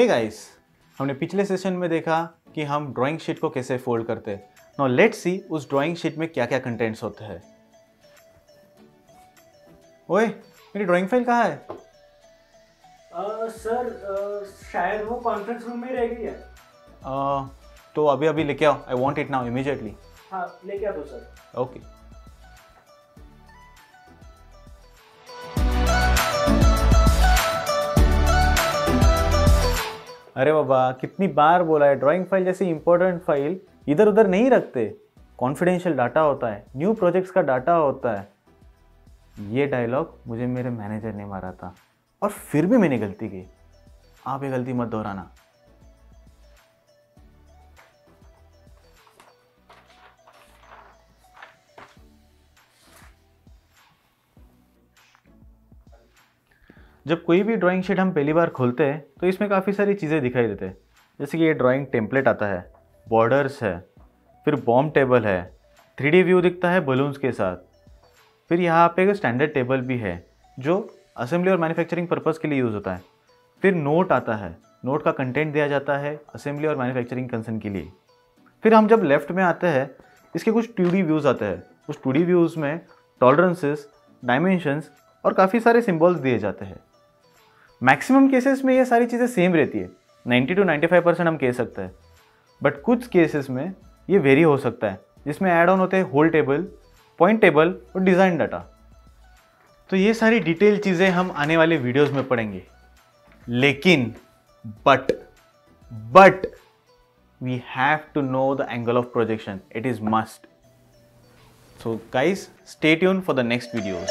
Hey guys हमने पिछले session में देखा कि हम ड्राइंग शीट को कैसे फोल्ड करते हैं। नाउ लेट्स सी उस ड्राइंग शीट में क्या क्या कंटेंट्स होते हैं। ओए मेरी ड्राइंग फ़ाइल कहाँ है? अ, सर अ, शायद वो कॉन्फ्रेंस रूम में रह गई है। अह, तो अभी अभी लेके आओ। I want it now immediately हाँ लेके आ दो सर। ओके अरे बाबा, कितनी बार बोला है ड्राइंग फ़ाइल जैसी इंपॉर्टेंट फ़ाइल इधर उधर नहीं रखते। कॉन्फिडेंशियल डाटा होता है न्यू प्रोजेक्ट्स का डाटा होता है। ये डायलॉग मुझे मेरे मैनेजर ने मारा था, और फिर भी मैंने गलती की। आप ये गलती मत दोहराना। जब कोई भी ड्राइंग शीट हम पहली बार खोलते हैं तो इसमें काफ़ी सारी चीज़ें दिखाई देते हैं। जैसे कि ये ड्राइंग टेम्पलेट आता है बॉर्डर्स है, फिर बॉम्ब टेबल है थ्री व्यू दिखता है बलून्स के साथ। फिर यहाँ पे एक स्टैंडर्ड टेबल भी है, जो असेंबली और मैन्युफैक्चरिंग पर्पज़ के लिए यूज़ होता है। फिर नोट आता है नोट का कंटेंट दिया जाता है असेंबली और मैन्युफैक्चरिंग कंसर्न के लिए। फिर हम जब लेफ़्ट में आते हैं, इसके कुछ टू व्यूज़ आते हैं। उस टू व्यूज़ में टॉलरेंसेस डायमेंशंस और काफ़ी सारे सिम्बल्स दिए जाते हैं। मैक्सिमम केसेस में ये सारी चीज़ें सेम रहती है। 90 टू 95 परसेंट हम कह सकते हैं। बट कुछ केसेस में ये वेरी हो सकता है जिसमें ऐड ऑन होते हैं होल टेबल पॉइंट टेबल और डिज़ाइन डाटा तो ये सारी डिटेल चीज़ें हम आने वाले वीडियोस में पढ़ेंगे। लेकिन but but we have to know the angle of projection it is must So guys, stay tuned for the next videos.